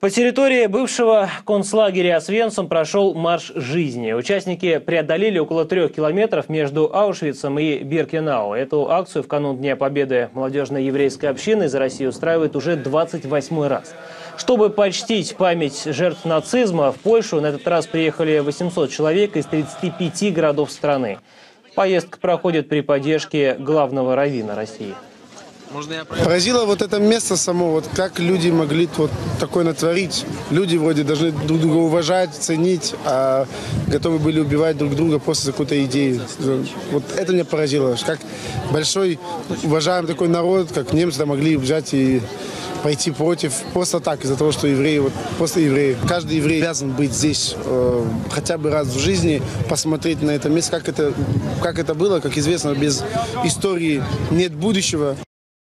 По территории бывшего концлагеря Освенцим прошел марш жизни. Участники преодолели около трех километров между Аушвицем и Биркенау. Эту акцию в канун Дня Победы молодежной еврейской общины за Россию устраивает уже 28 раз. Чтобы почтить память жертв нацизма, в Польшу на этот раз приехали 800 человек из 35 городов страны. Поездка проходит при поддержке главного раввина России. Можно я Поразило вот это место само, вот как люди могли вот такое натворить. Люди вроде должны друг друга уважать, ценить, а готовы были убивать друг друга просто за какую-то идею. Вот это меня поразило, как большой уважаемый такой народ, как немцы могли взять и пойти против просто так, из-за того, что евреи, вот просто евреи. Каждый еврей обязан быть здесь э, хотя бы раз в жизни, посмотреть на это место, как это, как это было, как известно, без истории нет будущего.